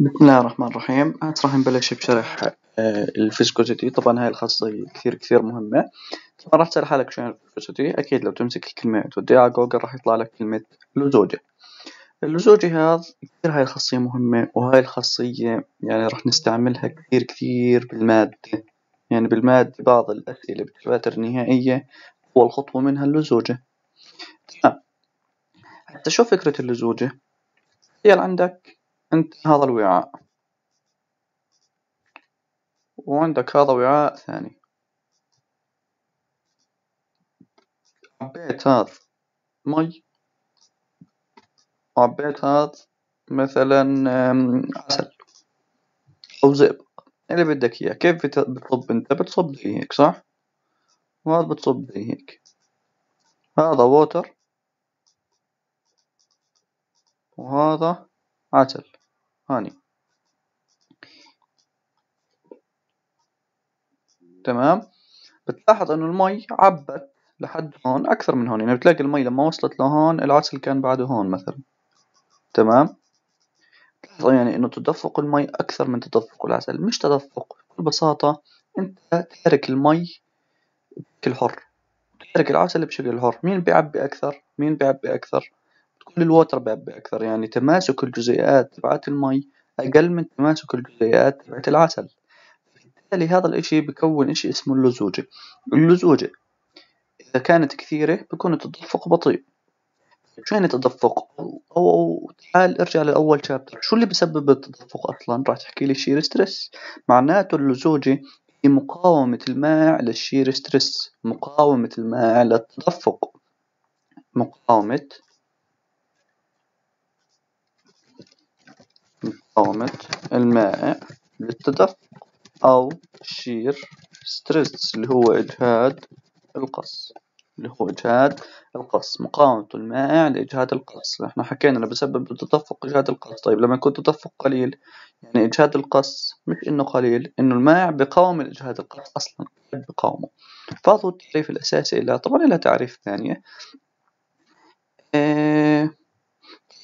بسم الله الرحمن الرحيم. هسه راح نبلش بشرح آه، ال viscosity طبعا هاي الخاصية كثير كثير مهمة. طبعا راح تسأل حالك يعني ال viscosity أكيد لو تمسك الكلمة وتوديها على جوجل راح يطلع لك كلمة لزوجة. اللزوجة هذا كثير هاي الخاصية مهمة وهاي الخاصية يعني راح نستعملها كثير كثير بالمادة. يعني بالمادة بعض الأسئلة بال chapters النهائية أول خطوة منها اللزوجة. تمام حتى شو فكرة اللزوجة؟ تخيل عندك أنت هذا الوعاء. وعندك هذا وعاء ثاني. عبيت هذا مي. وعبيت هذا مثلا عسل. أو زئبق اللي بدك إياه. كيف بتصب أنت؟ بتصب زي هيك صح؟ وهذا بتصب زي هيك. هذا water وهذا عسل. هاني. تمام؟ بتلاحظ إنه المي عبت لحد هون أكثر من هون. يعني بتلاقي المي لما وصلت لهون العسل كان بعده هون مثلا. تمام؟ تلاحظ يعني إنه تدفق المي أكثر من تدفق العسل. مش تدفق بكل بساطة أنت تحرك المي بشكل حر. تحرك العسل بشكل حر. مين بيعبي أكثر؟ مين بيعبي أكثر؟ كل ال water بيعبي أكثر. يعني تماسك الجزيئات تبعت المي أقل من تماسك الجزيئات تبعت العسل. بالتالي هذا الإشي بكون إشي اسمه اللزوجة. اللزوجة إذا كانت كثيرة بكون التدفق بطيء. شو يعني تدفق؟ أو, أو تعال ارجع لأول chapter شو اللي بسبب التدفق أصلا؟ راح تحكي لي shear stress. معناته اللزوجة هي مقاومة الماء لل shear stress. مقاومة الماء للتدفق. مقاومة مقاومة الماء للتدفق أو shear stress اللي هو إجهاد القص اللي هو إجهاد القص مقاومة المائع لإجهاد القص. إحنا حكينا إنه بسبب التدفق إجهاد القص. طيب لما يكون تدفق قليل يعني إجهاد القص مش إنه قليل إنه المائع بقاوم الإجهاد القص أصلا بقاومه. فهذا التعريف الأساسي لها طبعا لها تعريف ثانية. إيه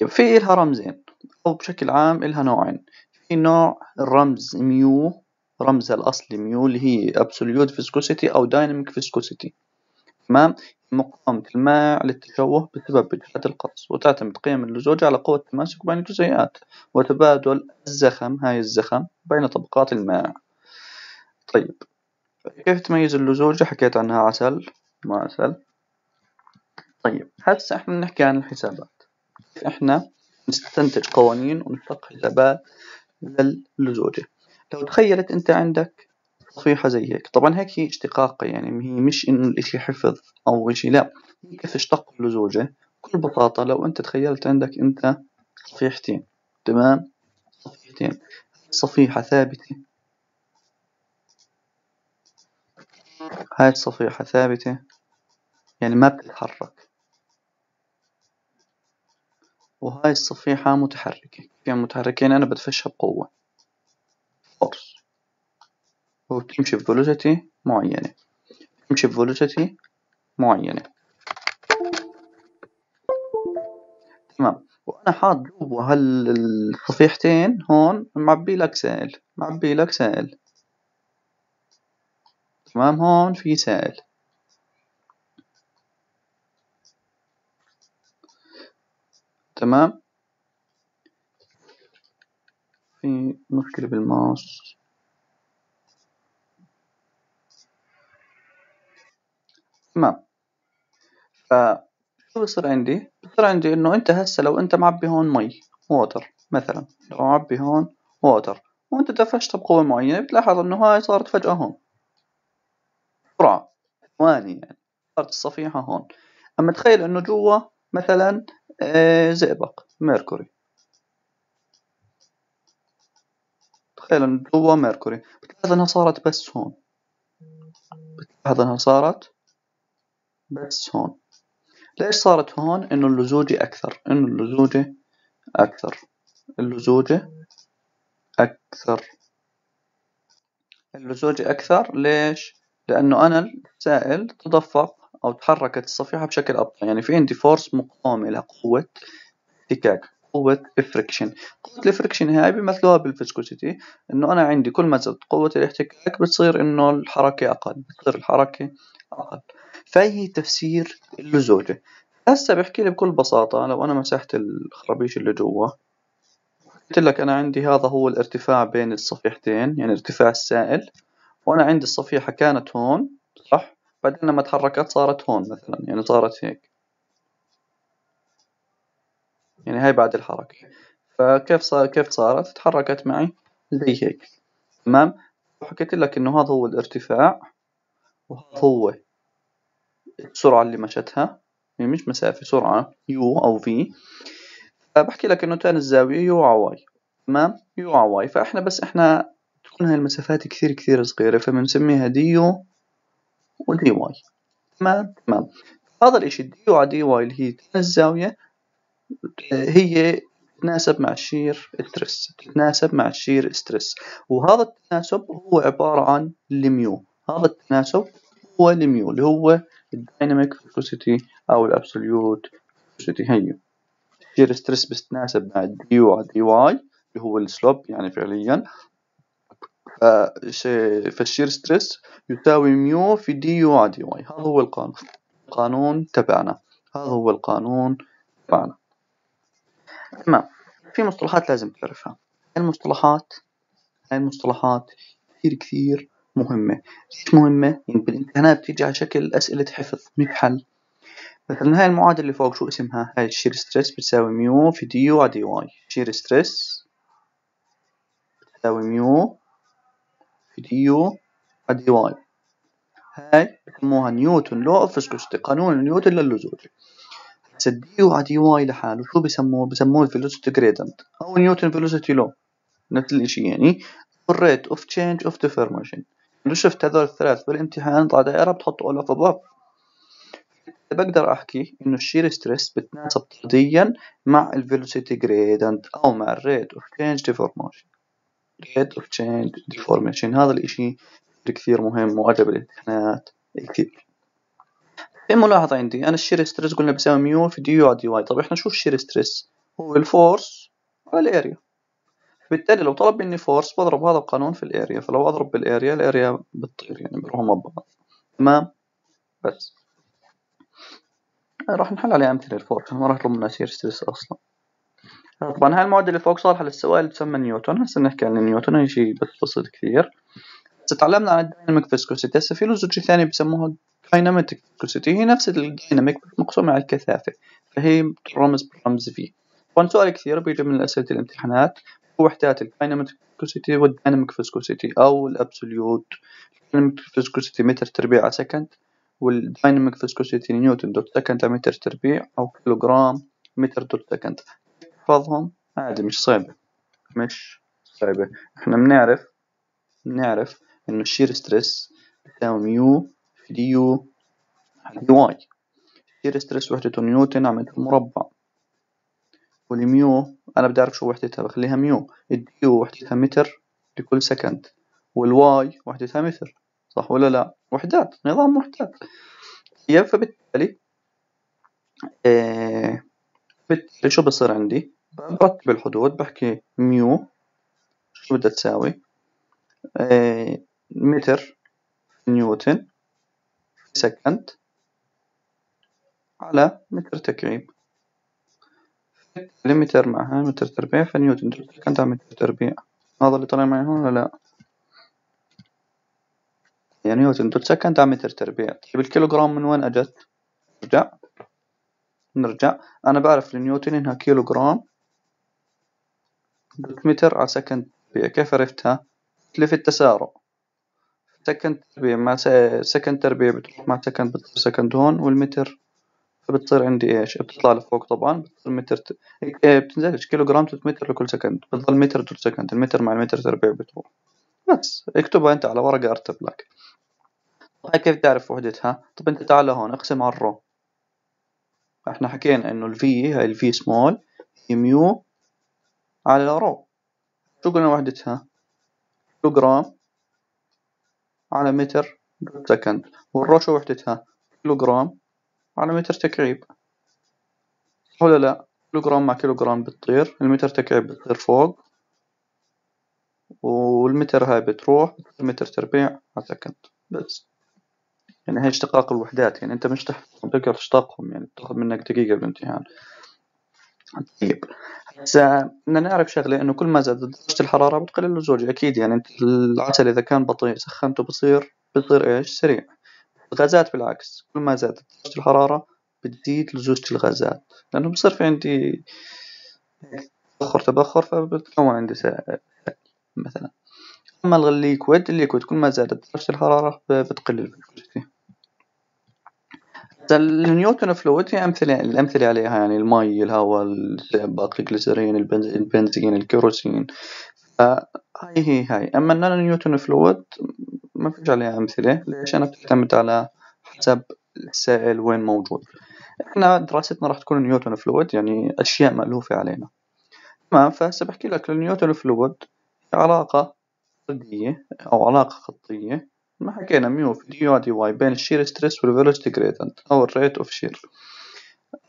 في إلها رمزين أو بشكل عام إلها نوعين. في نوع الرمز ميو رمزها الأصلي ميو اللي هي absolute viscosity أو dynamic viscosity. تمام؟ مقاومة الماء للتشوه بسبب إجهاد القص وتعتمد قيم اللزوج على قوة التماسك بين الجزيئات وتبادل الزخم هاي الزخم بين طبقات الماء. طيب كيف تميز اللزوجة حكيت عنها عسل ما عسل. طيب هسه إحنا نحكي عن الحسابات. إحنا نستنتج قوانين ونحط حسابات للزوجة. لو تخيلت أنت عندك صفيحة زي هيك طبعا هيك هي اشتقاقية يعني هي مش إنه الإشي حفظ أو إشي لا هي كيف اشتق اللزوجة بكل بساطة لو أنت تخيلت عندك أنت صفيحتين تمام؟ صفيحتين صفيحة ثابتة. هاي الصفيحة ثابتة يعني ما بتتحرك. وهاي الصفيحة متحركة. متحركة يعني أنا بدفشها بقوة. فورس وتمشي بفيلوسيتي معينة. تمشي بفيلوسيتي معينة. تمام. وأنا حاط جوا هالصفيحتين هون معبي لك سائل. معبي لك سائل. تمام. هون في سائل. تمام؟ في مشكلة بالماوس. تمام. فشو بصير عندي؟ بصير عندي إنه أنت هسه لو أنت معبي هون مي water مثلا. لو معبي هون water وأنت دفشتها بقوة معينة بتلاحظ إنه هاي صارت فجأة هون. بسرعة. ثواني يعني صارت الصفيحة هون. أما تخيل إنه جوا مثلا زئبق mercury. تخيل إن جوا mercury. بتلاحظ إنها صارت بس هون. بتلاحظ إنها صارت بس هون. ليش صارت هون؟ إنه اللزوجة أكثر. إنه اللزوجة أكثر. اللزوجة أكثر. اللزوجة أكثر. ليش؟ لأنه أنا السائل تدفق أو تحركت الصفيحة بشكل أبطأ. يعني في عندي force مقاومة لقوة احتكاك قوة ال friction قوة ال friction هاي بيمثلوها بال viscosity إنه أنا عندي كل ما زدت قوة الاحتكاك بتصير إنه الحركة أقل بتصير الحركة أقل. فهي تفسير اللزوجة هسه بحكي لي بكل بساطة لو أنا مسحت الخرابيش اللي جوا قلت لك أنا عندي هذا هو الارتفاع بين الصفيحتين يعني ارتفاع السائل وأنا عندي الصفيحة كانت هون صح؟ بعدين لما تحركت صارت هون مثلا يعني صارت هيك. يعني هاي بعد الحركة. فكيف صار كيف صارت؟ تحركت معي زي هيك. تمام؟ وحكيت لك إنه هذا هو الارتفاع وهذا هو السرعة اللي مشتها. يعني مش مسافة سرعة u أو v. فبحكي لك إنه تاني الزاوية u على y. تمام؟ u على y. فإحنا بس إحنا تكون هاي المسافات كثير كثير صغيرة فبنسميها du و dy تمام تمام. هذا الإشي du على dy اللي هي الزاوية هي تتناسب مع ال shear stress تتناسب مع ال shear stress. وهذا التناسب هو عبارة عن ال mu هذا التناسب هو ال mu اللي هو ال dynamic viscosity أو ال absolute viscosity هي ال shear stress بتتناسب مع ال du على dy اللي هو ال slope يعني فعليا. فال shear stress يساوي mu في du على dy. هذا هو القانون القانون تبعنا. هذا هو القانون تبعنا. تمام. في مصطلحات لازم تعرفها. المصطلحات هاي المصطلحات كثير كثير مهمة. ليش مهمة؟ يعني بالامتحانات بتيجي على شكل أسئلة حفظ مش حل مثلا هاي المعادلة اللي فوق شو اسمها؟ هاي ال shear stress بتساوي mu في du على dy. shear stress بتساوي mu في du على dy هاي بسموها Newton. law of viscosity قانون نيوتن اللزوجة هسا du على dy لحاله. شو بسموه؟ بسموه ال velocity gradient أو Newton velocity law نفس الإشي يعني. ال rate of change of deformation لو شفت هذول الثلاث بالامتحان طلع دائرة بتحط all of above بقدر أحكي إنه ال shear stress بتناسب طرديا مع ال velocity gradient أو مع ال rate of change deformation rate of change deformation هذا الإشي كثير مهم وأجا بالامتحانات كثير. في ملاحظة عندي. أنا ال shear stress قلنا بيساوي mu في du على dy. طب إحنا شو ال shear stress؟ هو ال force على ال area. بالتالي لو طلب مني force بضرب هذا القانون في ال area. فلو أضرب بال area ال area بتطير يعني بيروحوا مع بعض تمام؟ بس. راح نحل عليه أمثلة ال force. ما راح يطلب منا shear stress أصلا. طبعا هاي المعادله اللي فوق صالحة للسوائل اللي تسمى نيوتن. هسه نحكي عن نيوتن هي شيء بسيط كثير. تعلمنا عن ال dynamic viscosity. هسه في لزوجة ثانية بسموها kinematic viscosity. هي نفس ال dynamic مقسومة على الكثافة فهي رمز برمز في. طبعا سؤال كثير بيجي من أسئلة الامتحانات. وحدات ال kinematic viscosity وال dynamic viscosity أو ال absolute. ال kinematic viscosity متر تربيع على second وال dynamic viscosity نيوتن dot second على متر تربيع أو كيلوغرام متر dot second. تحفظهم عادي مش صعبة مش صعبة إحنا بنعرف بنعرف إنه ال shear stress بتساوي mu في du dy. ال shear stress وحدته نيوتن على متر مربع. وال mu أنا بدي أعرف شو وحدتها بخليها mu. ال du وحدتها متر لكل second. وال y وحدتها متر صح ولا لا؟ وحدات نظام وحدات. فبالتالي آه بالتالي شو بصير عندي؟ برتب الحدود بحكي mu شو بدها تساوي؟ آه متر نيوتن second على متر تكعيب متر معها متر تربيع فنيوتن second على متر تربيع. هذا اللي طلع معي هون ولا لا؟ يعني نيوتن dot second على متر تربيع. طيب الكيلوغرام من وين أجت؟ نرجع. نرجع. أنا بعرف النيوتن انها كيلوغرام. متر على second تربيع كيف عرفتها؟ في التسارع. second تربيع مع second تربيع بتروح مع second بتصير second هون والمتر فبتصير عندي إيش؟ بتطلع لفوق طبعا بتصير متر ت... إيه بتنزلش. كيلو جرام متر لكل second بتضل متر dot second المتر مع المتر تربيع بتروح. بس اكتبها أنت على ورقة أرتب لك. هاي كيف تعرف وحدتها؟ طب أنت تعال هون اقسم على ال rho. إحنا حكينا إنه ال v هاي ال v small هي mu على rho شو قلنا وحدتها؟ كيلو جرام؟ على متر second. وال rho شو وحدتها؟ كيلو جرام على متر تكعيب. صح ولا لا؟ كيلو جرام مع كيلو جرام بتطير المتر تكعيب بتصير فوق والمتر هاي بتروح متر تربيع على second. بس. يعني هي اشتقاق الوحدات يعني انت مش تقدر تشتقهم يعني بتاخذ منك دقيقة بالامتحان. طيب. بدنا نعرف شغلة إنه كل ما زادت درجة الحرارة بتقل اللزوجة أكيد يعني أنت العسل إذا كان بطيء سخنته بصير بصير إيش؟ سريع. الغازات بالعكس كل ما زادت درجة الحرارة بتزيد لزوجة الغازات. لأنه بصير في عندي تبخر تبخر فبتكون عندي سائل مثلا. أما ال liquid ال liquid كل ما زادت درجة الحرارة بتقل ال viscosity ال Newton fluid في أمثلة الأمثلة عليها يعني المي الهواء باقي الجليسرين البنزين الكيروسين. فهاي هي هاي. أما ال non Newton fluid ما فيش عليها أمثلة. ليش؟ لأنها بتعتمد على حسب السائل وين موجود. إحنا دراستنا راح تكون Newton fluid يعني أشياء مألوفة علينا. تمام فهسه بحكي لك ال Newton fluid علاقة طردية أو علاقة خطية ما حكينا mu في du dy بين ال shear stress وال velocity gradient أو ال rate of shear.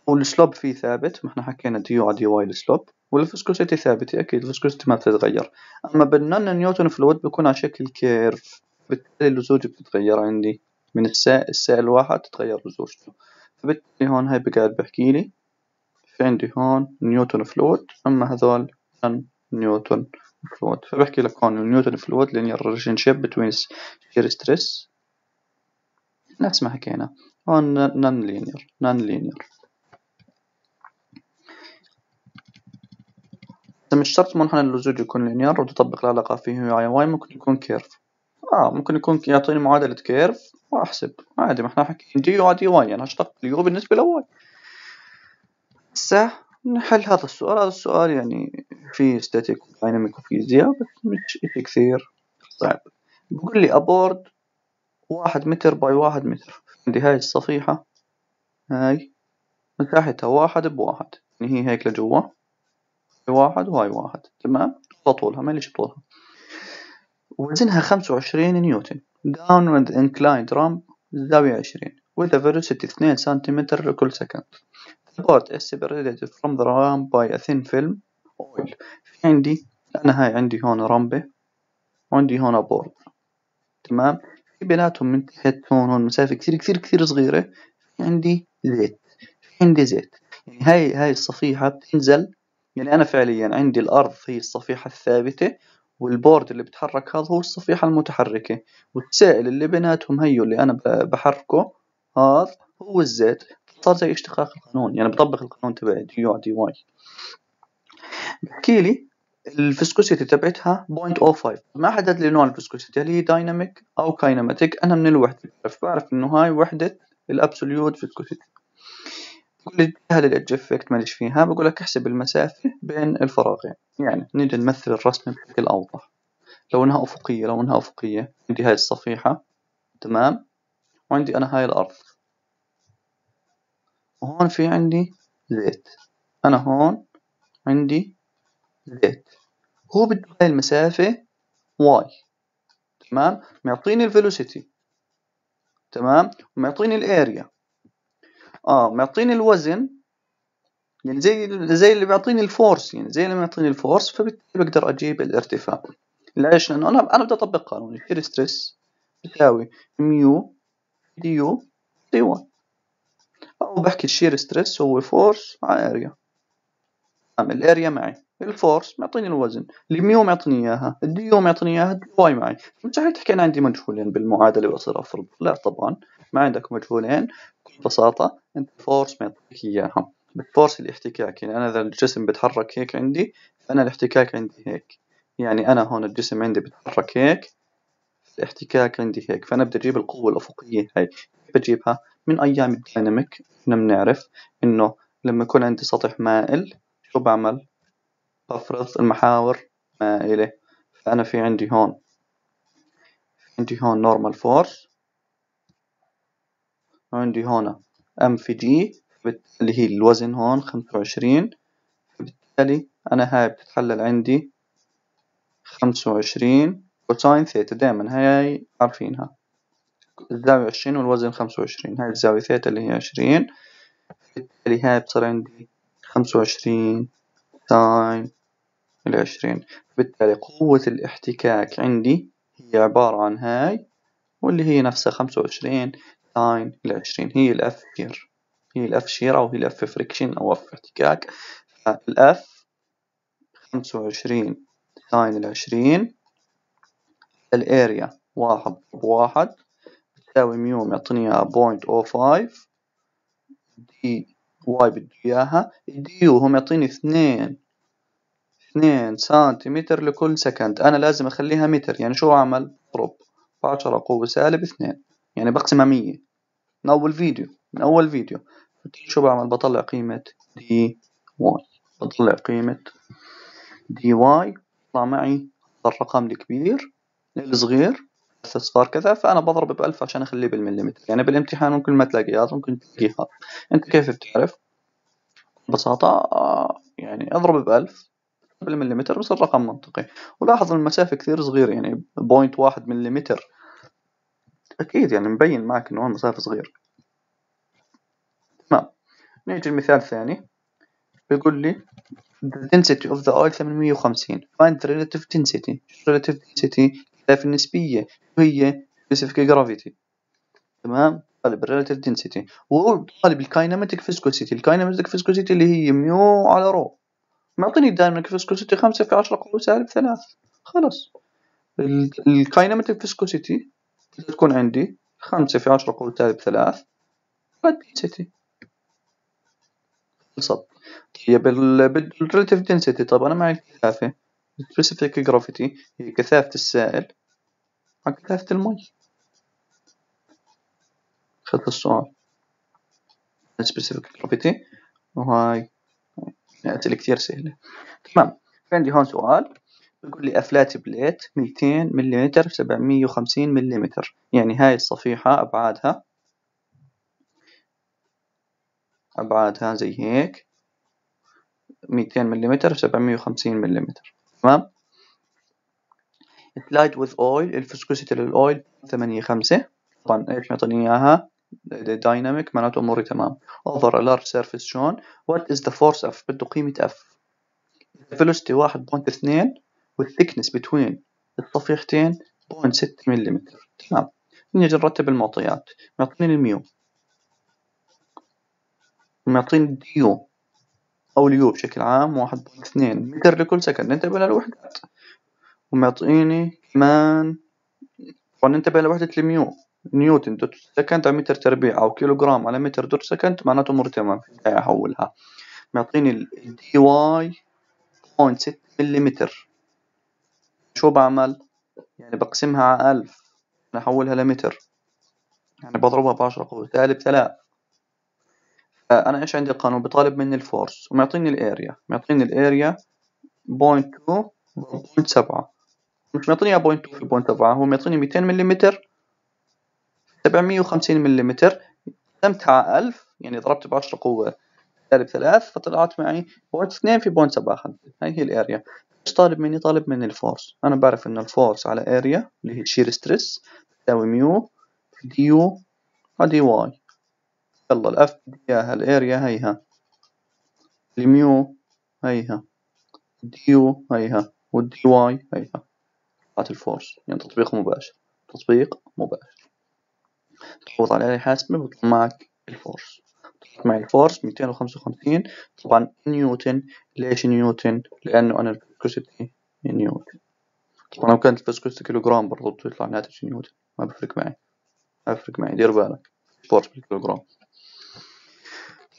وال slope فيه ثابت ما إحنا حكينا du dy ال slope. وال viscosity ثابتة أكيد ال viscosity ما بتتغير. أما بال non Newton fluid بيكون على شكل curve. بالتالي اللزوجة بتتغير عندي. من السائل السائل الواحد تتغير لزوجته فبالتالي هون هاي بقعد بحكي لي. في عندي هون Newton fluid أما هذول Newton fluid. فبحكي لك هون Newton fluid linear relationship between shear stress. نفس ما حكينا. هون non linear non linear مش شرط منحنى اللزوج يكون linear وتطبق العلاقة فيه y y ممكن يكون curve آه ممكن يكون يعطيني معادلة curve وأحسب. عادي ما إحنا حكينا. du dy. يعني اشتق ال u بالنسبة ل y. هسه نحل هذا السؤال؟ هذا السؤال يعني في static و dynamic وفيزياء بس مش إشي كثير صعب. بقول لي a board واحد متر باي واحد متر. عندي هاي الصفيحة هاي مساحتها واحد بواحد. يعني هي هيك لجوا. واحد وهاي واحد. تمام؟ طولها ماليش طولها؟ وزنها خمسة وعشرين نيوتن. downward inclined ramp الزاوية عشرين with a اثنين سنتيمتر كل second Is separated from the ramp by a thin film oil في عندي أنا هاي عندي هون رمبة وعندي هون board تمام؟ في بيناتهم من تحت هون هون مسافة كثير كثير كثير صغيرة. في عندي زيت. في عندي زيت. يعني هاي هاي الصفيحة بتنزل. يعني أنا فعليا عندي الأرض هي الصفيحة الثابتة وال board اللي بتحرك هذا هو الصفيحة المتحركة. والسائل اللي بيناتهم هيو اللي أنا بحركه هذا هو الزيت. صار زي اشتقاق القانون. يعني بطبق القانون تبعي du dy بحكي لي ال viscosity تبعتها 0.05 ما حدد لي نوع ال viscosity هل هي dynamic أو kinematic أنا من الوحدة. بعرف إنه هاي وحدة ال absolute viscosity بقول لي هل ال edge effect ماليش فيها؟ بقول لك احسب المسافة بين الفراغين. يعني نيجي نمثل الرسم بشكل أوضح. لو إنها أفقية لو إنها أفقية عندي هاي الصفيحة. تمام؟ وعندي أنا هاي الأرض. وهون في عندي زيت. أنا هون عندي زيت. هو بده هاي المسافة y. تمام؟ معطيني ال velocity. تمام؟ ومعطيني ال area. آه معطيني الوزن. يعني زي زي اللي بيعطيني ال force يعني زي اللي بيعطيني ال force فبالتالي بقدر أجيب الارتفاع. ليش؟ لأنه أنا أنا بدي أطبق قانون ال shear stress بتساوي mu du dy أو بحكي ال shear stress هو force على area ال area معي. ال force معطيني الوزن. ال mu معطيني إياها. ال du معطيني إياها ال dy معي. مستحيل تحكي أنا عندي مجهولين بالمعادلة واصير أفرض. لا طبعا. ما عندك مجهولين. بكل بساطة أنت ال force معطيك اياها بال force الاحتكاك يعني أنا إذا الجسم بيتحرك هيك عندي فأنا الاحتكاك عندي هيك. يعني أنا هون الجسم عندي بيتحرك هيك الاحتكاك عندي هيك. فأنا بدي أجيب القوة الأفقية هاي. بجيبها؟ من أيام ال dynamic إحنا بنعرف إنه لما يكون عندي سطح مائل شو بعمل؟ بفرض المحاور مائلة. فأنا في عندي هون عندي هون normal force وعندي هون m في g اللي هي الوزن هون خمسة وعشرين. فبالتالي أنا هاي بتتحلل عندي خمسة وعشرين. cosine theta دائما هاي عارفينها. الزاوية عشرين والوزن خمسة وعشرين. هاي الزاوية ثيتا اللي هي عشرين. بالتالي هاي بتصير عندي خمسة وعشرين sine العشرين بالتالي قوة الاحتكاك عندي هي عبارة عن هاي واللي هي نفسها خمسة وعشرين sine العشرين هي ال F shear هي ال F shear أو هي ال F friction أو F احتكاك. فال F خمسة وعشرين sine العشرين ال area واحد بواحد. تساوي mu معطيني إياها point o five dy بدي إياها. du هو معطيني اثنين. اثنين سنتيمتر لكل second. أنا لازم أخليها متر. يعني شو أعمل؟ أضرب. بعشرة قوة سالب اثنين. يعني بقسمها مية. من أول فيديو. من أول فيديو. شو بعمل؟ بطلع قيمة dy. بطلع قيمة dy. يطلع معي الرقم الكبير. الصغير صار كذا فأنا بضرب بألف عشان أخليه بالمليمتر. يعني بالامتحان ممكن ما تلاقي هذا ممكن تلاقيها أنت كيف بتعرف؟ ببساطة آه، يعني أضرب بألف بالمليمتر بصير رقم منطقي. ولاحظ المسافة كثير صغيرة يعني point واحد مليمتر. أكيد يعني مبين معك إنه المسافة صغيرة. تمام. نيجي المثال الثاني بيقول لي the density of the oil 850. Find the relative density. Relative density الكثافة النسبية وهي specific gravity. تمام؟ طالب ال relative density. وهو طالب ال kinematic viscosity ال kinematic viscosity اللي هي mu على rho معطيني ال dynamic viscosity خمسة في عشرة قوة سالب ثلاث. خلاص. ال kinematic viscosity تكون عندي خمسة في عشرة قوة سالب ثلاث. Density. خلصت. هي بال relative density. طب أنا معي الكثافة specific gravity هي كثافة السائل عن كثافة المي. أخذت السؤال specific gravity وهاي أسئلة كثير سهلة. تمام. في عندي هون سؤال. بيقول لي a flat plate 200 ملم 750 ملم يعني هاي الصفيحة أبعادها. أبعادها زي هيك. 200 ملم 750 ملم تمام؟ slides with oil. ال viscosity لل oil ثمانية خمسة. طبعا إيش معطيني إياها؟ dynamic معناته أموري تمام. a large surface shown what is the force F بده velocity واحد بوينت اثنين وال thickness between الصفيحتين point ستة ملم تمام. نيجي نرتب المعطيات. معطيني الميو. معطيني الديو. أو اليو بشكل عام واحد اثنين متر لكل سكند. انتبه للوحدات ومعطيني كمان انتبه لوحدة الميو. نيوتن دوت سكند على متر تربيع أو كيلو جرام على متر دوت سكند معناته أمور تمام أحولها معطيني ال dy point ست مليمتر. شو بعمل؟ يعني بقسمها على ألف. نحولها لمتر. يعني بضربها بعشرة قوة. سالب ثلاث فأنا إيش عندي القانون؟ بطالب مني ال force ومعطيني ال area. معطيني point two point سبعة مش معطيني إياه point two في point هو معطيني ميتين مليمتر. سبعمية وخمسين مليمتر. قسمتها على ألف يعني ضربت بعشرة قوة. سالب ثلاث فطلعت معي point اثنين في point سبعة خمسة هاي هي ال area. إيش طالب مني؟ طالب مني ال force. أنا بعرف إن ال force على area اللي هي shear stress تساوي ميو في du dy. يلا ال F بدي إياها ال area هيها الميو هيها du هيها وال dy هيها. طلعت ال force. يعني تطبيق مباشر. تطبيق مباشر. تحط على آلة حاسبة بيطلع معك ال force. طلعت معي ال force ميتين وخمسة وخمسين. طبعا نيوتن. ليش نيوتن؟ لأنه أنا ال viscosity نيوتن. طبعا لو كانت ال viscosity كيلو جرام برضو بتطلع ناتج نيوتن. ما بفرق معي. ما بفرق معي. دير بالك. force بالكيلو جرام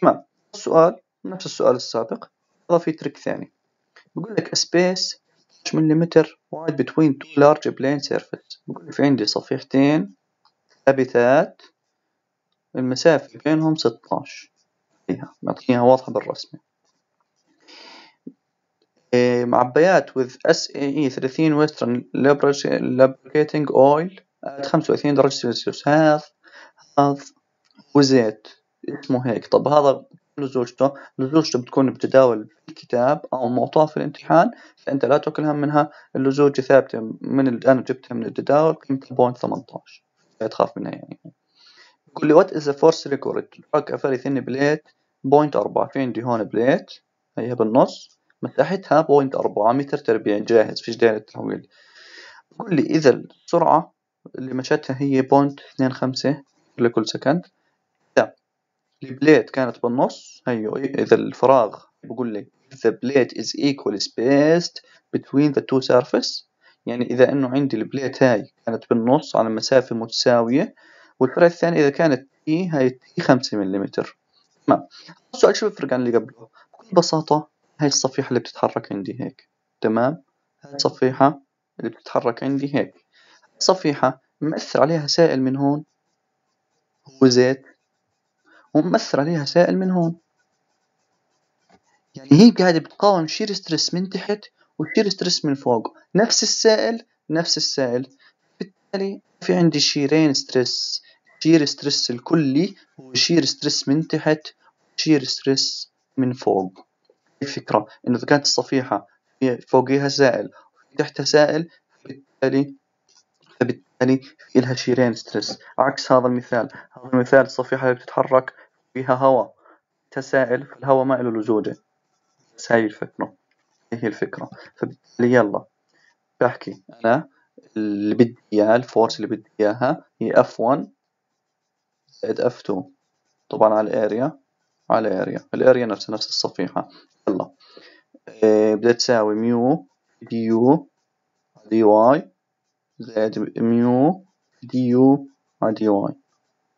تمام. السؤال نفس السؤال السابق هذا في trick ثاني. بقول لك a space ملم wide between two large plane بقول لك في عندي صفيحتين ثابتات المسافة بينهم 16 فيها. معطينيها واضحة بالرسمة. إيه معبيات with SAE 30 Western lubricating oil at 25 درجة سلسيوس هذا هذا هو زيت اسمه هيك. طب هذا لزوجته لزوجته بتكون بتداول الكتاب أو معطاة في الامتحان فأنت لا تاكل هم منها اللزوجة ثابتة من ال... أنا جبتها من التداول قيمة point 18 لا تخاف منها يعني. يقول لي what is force required ... a very thin plate point أربعة. في عندي هون plate هي بالنص. مساحتها point أربعة متر تربيع. جاهز. فيش داعي للتحويل. بقول لي إذا السرعة اللي مشتها هي point اثنين خمسة لكل سكند ال plate كانت بالنص. هي إذا الفراغ بقول لي the plate is equal spaced between the two surface يعني إذا إنه عندي ال plate هاي كانت بالنص على مسافة متساوية والفراغ الثاني إذا كانت تي هاي تي خمسة مليمتر. تمام. السؤال شو بيفرق عن اللي قبله. بكل بساطة هاي الصفيحة اللي بتتحرك عندي هيك. تمام؟ هاي الصفيحة اللي بتتحرك عندي هيك. الصفيحة مأثر عليها سائل من هون؟ هو زيت. ومأثر عليها سائل من هون. يعني هي قاعدة بتقاوم shear stress من تحت و shear stress من فوق. نفس السائل نفس السائل. بالتالي في عندي shearing stress. shear stress الكلي و shear stress من تحت و shear stress من فوق. الفكرة إنه إذا كانت الصفيحة فوقيها سائل وتحتها سائل فبالتالي فبالتالي في لها shearing stress. عكس هذا المثال. هذا المثال الصفيحة اللي بتتحرك فيها هواء وسائل فالهواء ما له لزوجة. بس هاي الفكرة. هي الفكرة. فبالتالي يلا بحكي. أنا اللي بدي إياه ال force اللي بدي إياها هي F1 زائد F2 طبعا على ال area. على ال area. ال area نفسها نفس الصفيحة. يلا. إيه بدها تساوي ميو du dy زائد ميو du dy.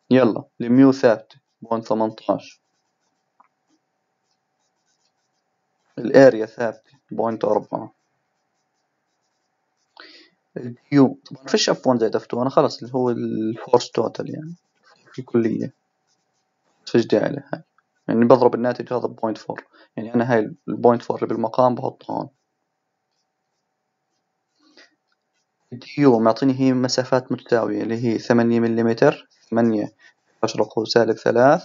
يلا الميو ثابتة point ثمنتاش ال area ثابتة point أربعة. ال du طبعا فيش F 1 زائد F 2 أنا خلص اللي هو ال force total يعني في الكلية. فيش داعي لها يعني بضرب الناتج هذا point four. يعني أنا هاي ال point four اللي بالمقام بحطها هون. ال du معطيني مسافات متساوية اللي هي ثمانية مليمتر ثمانية عشرة قوة سالب ثلاث.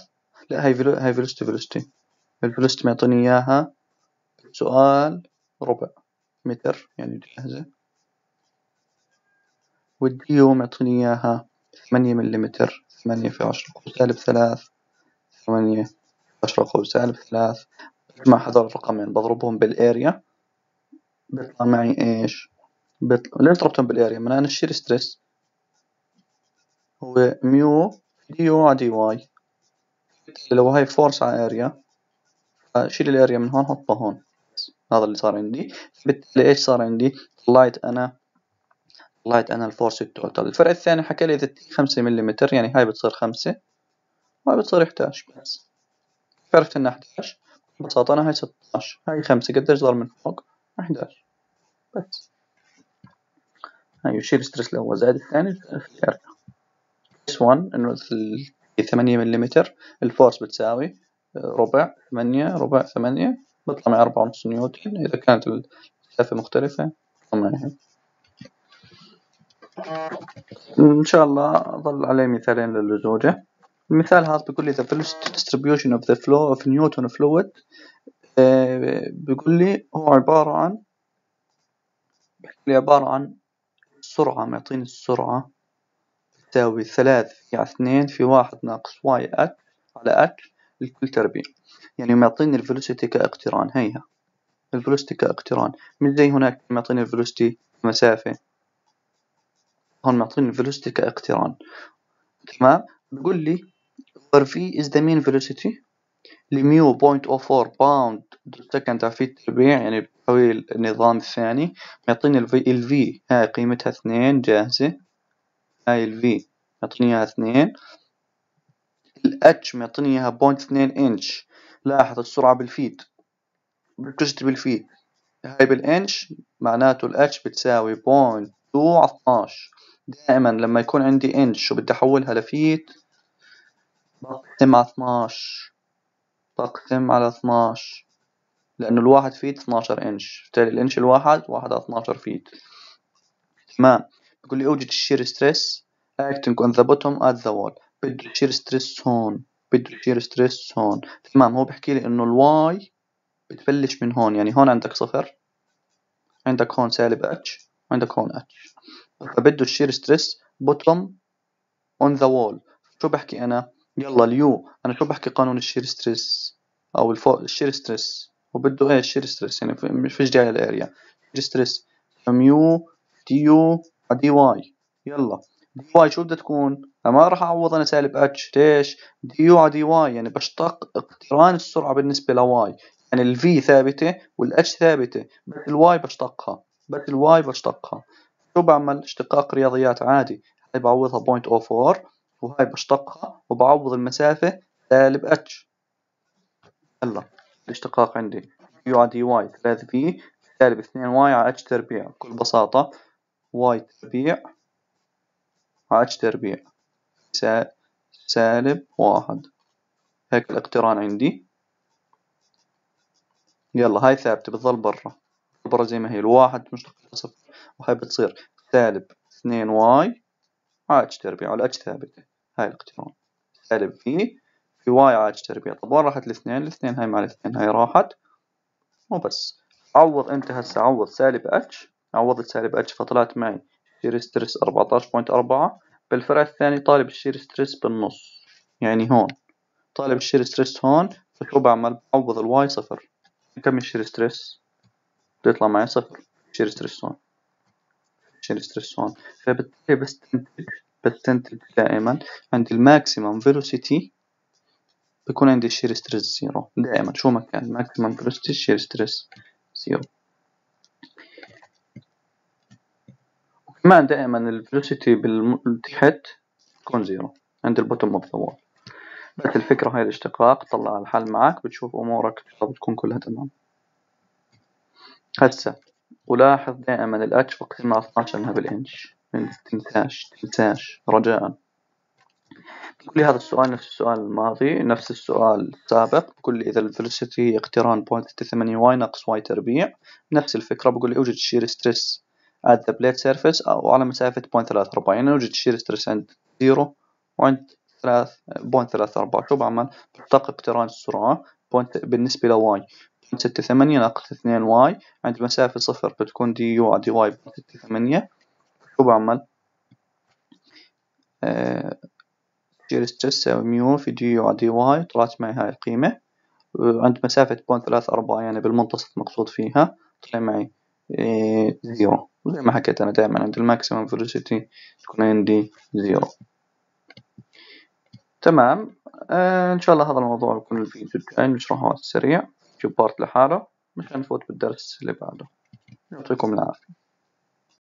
لا هاي velo هاي velocity velocity. ال velocity معطيني إياها سؤال ربع متر يعني جاهزة. وال du معطيني إياها ثمانية مليمتر ثمانية في عشرة قوة سالب ثلاث ثمانية عشرة قوة سالب ثلاث. بجمع هذول الرقمين بضربهم بال area. بيطلع معي إيش؟ بيطلع ليش ضربتهم بال area؟ من أنا ال shear stress؟ هو mu du على dy. لو هاي force على area فشيل ال area من هون حطها هون. هذا اللي صار عندي. بالتالي إيش صار عندي؟ طلعت أنا طلعت أنا الفورس التوتال. الفرق الثاني حكى لي إذا خمسة مليمتر يعني هاي بتصير خمسة. وهاي بتصير 11 بس. عرفت انها 11 ببساطة أنا هاي 16 هاي خمسة قديش صار من فوق؟ 11 بس. هاي يشيل ستريس الأول زائد الثاني في اس 1 إنه في 8 مليمتر. الفورس بتساوي ربع ثمانية ربع ثمانية. بطلع معي أربعة ونص نيوتن. إذا كانت المسافة مختلفة معي إن شاء الله أظل عليه مثالين للزوجة. المثال هذا بيقول لي the distribution of the flow of Newton fluid آه، بيقول لي هو عبارة عن بيحكي لي عبارة عن السرعة معطيني السرعة. تساوي ثلاث في اثنين في واحد ناقص y على h الكل تربيع. يعني معطيني ال velocity كاقتران هيها ال velocity كاقتران. مش زي هناك معطيني ال velocity مسافة. هون معطيني ال velocity كاقتران. تمام؟ بيقول لي where v is the mean velocity ل mu 0.04 pound second على feet تربيع يعني بحوي النظام الثاني معطيني ال v ال v هاي قيمتها اثنين جاهزة. هاي ال v معطيني اياها اثنين. ال h معطيني اياها point اثنين انش لاحظ السرعة بال feet بالكشت بال feet هاي بالانش معناته ال h بتساوي point two على اثناش. دائما لما يكون عندي انش وبدي أحولها ل feet بقسم على اثناش. بقسم على اثناش. لأنه الواحد feet اثناشر إنش. بالتالي الإنش الواحد واحد على اثناشر feet. تمام. بيقول لي أوجد ال shear stress acting on the bottom at the wall. بده ال shear stress هون بده ال shear stress هون. تمام. هو بحكي لي إنه ال y بتبلش من هون. يعني هون عندك صفر عندك هون سالب اتش وعندك هون اتش فبده ال shear stress bottom on the wall. شو بحكي أنا؟ يلا ال u. أنا شو بحكي قانون ال shear stress؟ أو الفوق ال shear stress؟ وبده إيش shear stress يعني فيش داعي لل area. stress mu u dy. يلا. dy شو بدها تكون؟ ما راح أعوض أنا سالب اتش ليش؟ du على dy. يعني بشتق اقتران السرعة بالنسبة ل y يعني ال v ثابتة والاتش ثابتة. بس ال y بشتقها. بس ال y بشتقها. شو بعمل؟ اشتقاق رياضيات عادي. هاي بعوضها point o four وهاي بشتقها. وبعوض المسافة سالب اتش يلا. الاشتقاق عندي. u على dy ثلاثة في سالب اثنين واي على اتش تربيع. بكل بساطة واي تربيع على اتش تربيع. سالب واحد. هيك الاقتران عندي. يلا هاي ثابتة بتظل برا. برا زي ما هي. الواحد مشتق صفر. وهاي بتصير سالب اثنين واي على اتش تربيع والاتش ثابتة. هاي الاقتران. سالب في في واي اتش تربيع وين راحت الاثنين؟ الاثنين هاي مع الاثنين هاي راحت. وبس عوض انت هسه عوض سالب اتش عوضت سالب اتش فطلعت معي. shear stress 14.4 بالفرع الثاني طالب ال shear stress بالنص. يعني هون. طالب ال shear stress هون فشو بعمل بعوض ال y صفر. كم ال shear stress؟ بيطلع معي صفر. shear stress هون. shear stress هون. فبالتالي بستنتج بستنتج دائما عند ال maximum velocity بيكون عندي ال shear stress zero دائما. شو ما كان maximum velocity shear stress zero. وكمان دائما ال velocity تحت تكون zero عند ال bottom of the wall بس الفكرة هاي الاشتقاق طلع الحل معك بتشوف أمورك بتكون كلها تمام. هسا ولاحظ دائما الاتش وقت ما 12 إنها بالإنش. تنساش تنساش رجاء. بقول لي هذا السؤال نفس السؤال الماضي نفس السؤال السابق. بقول لي إذا ال velocity اقتران point ستة ثمانية y ناقص y تربيع نفس الفكرة. بقول لي أوجد shear stress at the plate surface أو على مسافة point ثلاثة أربعة يعني أوجد shear stress عند zero وعند ثلاث point ثلاثة أربعة. شو بعمل؟ بشتق اقتران السرعة. point بالنسبة ل y point ستة ثمانية ناقص اثنين y. عند مسافة صفر بتكون du على dy point ستة ثمانية. شو بعمل؟ آه stress تساوي mu في du على dy طلعت معي هاي القيمة. عند مسافة point ثلاثة أربعة يعني بالمنتصف مقصود فيها طلع معي إيه زيرو. زي ما حكيت أنا دائما عند ال maximum velocity تكون عندي zero. تمام. آه إن شاء الله هذا الموضوع يكون الفيديو الجاي نشرحه على السريع. نجيب part لحاله مشان نفوت بالدرس اللي بعده. يعطيكم العافية.